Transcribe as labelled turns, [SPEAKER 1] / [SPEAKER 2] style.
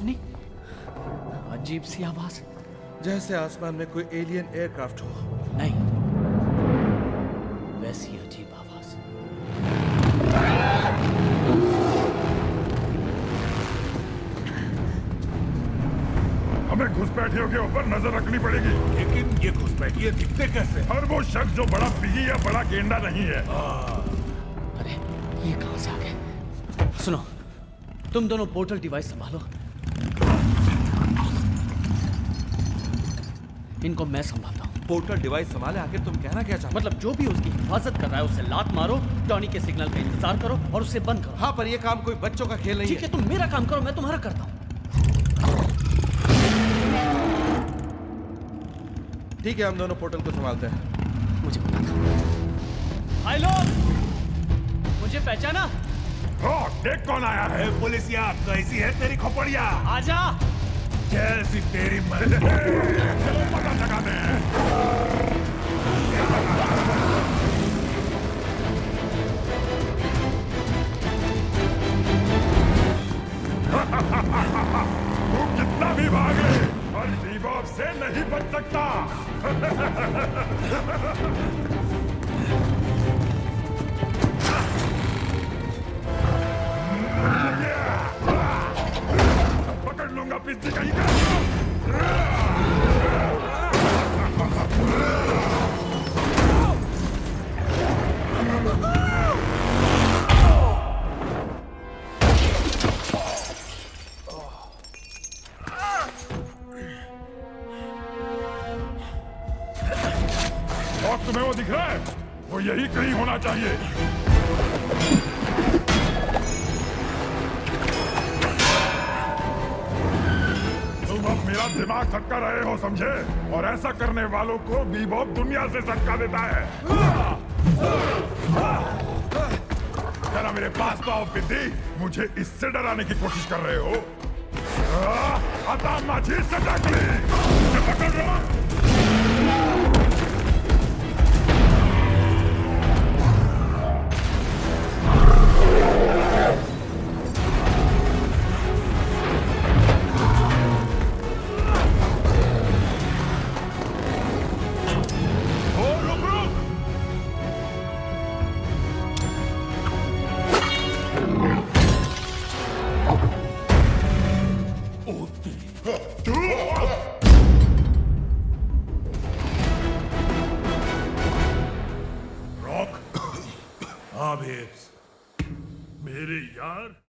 [SPEAKER 1] सुनी? अजीब सी आवाज़।
[SPEAKER 2] जैसे आसमान में कोई एलियन एयरक्राफ्ट हो।
[SPEAKER 1] नहीं। वैसी अजीब आवाज़।
[SPEAKER 3] हमें घुसपैठियों के ऊपर नज़र रखनी पड़ेगी।
[SPEAKER 4] लेकिन ये घुसपैठिए दिखते कैसे?
[SPEAKER 3] हर वो शख्स जो बड़ा बिगी या बड़ा गेंडा नहीं है।
[SPEAKER 1] अरे ये कहाँ से आ गए? सुनो तुम दोनों पोर्टल डिवाइस संभालो। इनको मैं संभालता हूँ।
[SPEAKER 2] पोर्टल डिवाइस संभाले आखिर तुम कहना क्या चाहते
[SPEAKER 1] मतलब जो भी उसकी हिफाजत कर रहा है उसे लात मारो टॉनी के सिग्नल का इंतज़ार करो और उसे बंद करो।
[SPEAKER 2] हाँ पर ये काम कोई बच्चों का खेल नहीं
[SPEAKER 1] ठीक
[SPEAKER 2] है।
[SPEAKER 1] है तुम मेरा काम करो मैं तुम्हारा करता हूँ।
[SPEAKER 2] ठीक है हम दोनों पोर्टल को संभालते हैं।
[SPEAKER 1] मुझे पता था। हाय लोग! मुझे पहचाना?
[SPEAKER 3] ओ, देख कौन आया है?
[SPEAKER 4] पुलिसिया कैसी है तेरी खोपड़िया।
[SPEAKER 1] आजा!
[SPEAKER 4] जैसी तेरी मर्ज़ी
[SPEAKER 3] पता लगा दे तू कितना भी भागे और बीबॉब से नहीं बच सकता और तुम्हें वो दिख रहा है। वो यही कहीं होना चाहिए। मेरा दिमाग सटका रहे हो, समझे? और ऐसा करने वालों को बीबॉब दुनिया से सटका देता है। जरा मेरे पास तो आओ बिद्दी मुझे इससे डराने की कोशिश कर रहे हो। आता माझी सटक ली पकड़ रहा रॉक हाँ भेज मेरे यार